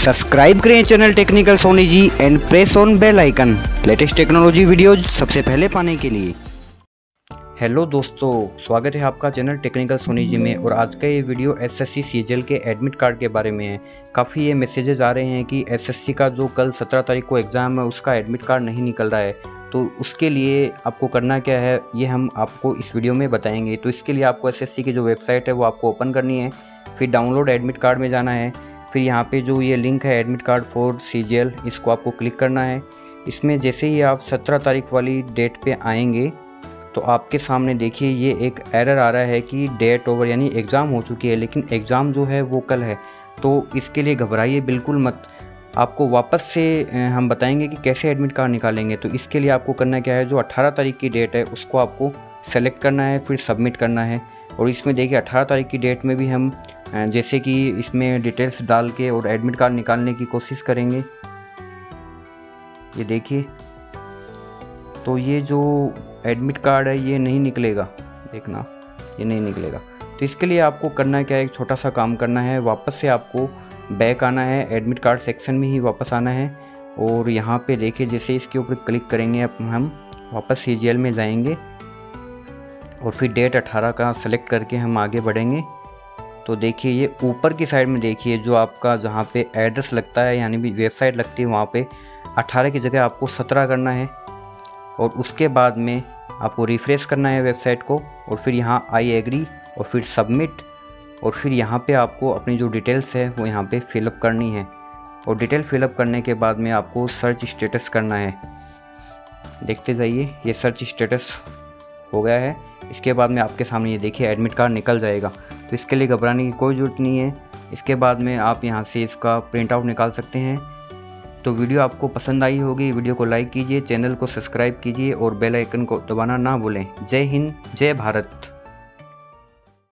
Subscribe करें channel technical Soni ji and press on bell icon. Latest technology videos सबसे पहले पाने के लिए। हेलो दोस्तों, स्वागत है आपका चैनल टेक्निकल सोनी जी में और आज का ये वीडियो एसएससी सीजीएल के एडमिट कार्ड के बारे में है। काफ़ी ये मैसेजेस आ रहे हैं कि एसएससी का जो कल 17 तारीख को एग्ज़ाम है, उसका एडमिट कार्ड नहीं निकल रहा है। तो उसके लिए आपको करना क्या है, ये हम आपको इस वीडियो में बताएँगे। तो इसके लिए आपको एसएससी की जो वेबसाइट है, वो आपको ओपन करनी है। फिर डाउनलोड एडमिट कार्ड में जाना है। फिर यहाँ पे जो ये लिंक है एडमिट कार्ड फॉर सीजीएल इसको आपको क्लिक करना है। इसमें जैसे ही आप 17 तारीख वाली डेट पे आएँगे तो आपके सामने देखिए ये एक एरर आ रहा है कि डेट ओवर यानी एग्ज़ाम हो चुकी है, लेकिन एग्ज़ाम जो है वो कल है। तो इसके लिए घबराइए बिल्कुल मत। आपको वापस से हम बताएँगे कि कैसे एडमिट कार्ड निकालेंगे। तो इसके लिए आपको करना क्या है, जो 18 तारीख की डेट है, उसको आपको सेलेक्ट करना है, फिर सबमिट करना है। और इसमें देखिए 18 तारीख की डेट में भी हम जैसे कि इसमें डिटेल्स डाल के और एडमिट कार्ड निकालने की कोशिश करेंगे। ये देखिए। तो ये जो एडमिट कार्ड है, ये नहीं निकलेगा। देखना, ये नहीं निकलेगा। तो इसके लिए आपको करना क्या है? एक छोटा सा काम करना है। वापस से आपको बैक आना है। एडमिट कार्ड सेक्शन में ही वापस आना है। और यहाँ पे देखिए, जैसे इसके ऊपर क्लिक करेंगे अब हम, वापस सीजीएल में जाएँगे। और फिर डेट 18 का सेलेक्ट करके हम आगे बढ़ेंगे। तो देखिए, ये ऊपर की साइड में देखिए, जो आपका जहाँ पे एड्रेस लगता है, यानी भी वेबसाइट लगती है, वहाँ पे 18 की जगह आपको 17 करना है। और उसके बाद में आपको रिफ़्रेश करना है वेबसाइट को, और फिर यहाँ आई एग्री, और फिर सबमिट, और फिर यहाँ पे आपको अपनी जो डिटेल्स है, वो यहाँ पे फिलअप करनी है। और डिटेल फिलअप करने के बाद में आपको सर्च स्टेटस करना है। देखते जाइए, ये सर्च स्टेटस हो गया है। इसके बाद में आपके सामने ये देखिए, एडमिट कार्ड निकल जाएगा। तो इसके लिए घबराने की कोई ज़रूरत नहीं है। इसके बाद में आप यहाँ से इसका प्रिंट आउट निकाल सकते हैं। तो वीडियो आपको पसंद आई होगी, वीडियो को लाइक कीजिए चैनल को सब्सक्राइब कीजिए और बेल आइकन को दबाना ना भूलें। जय हिंद, जय भारत।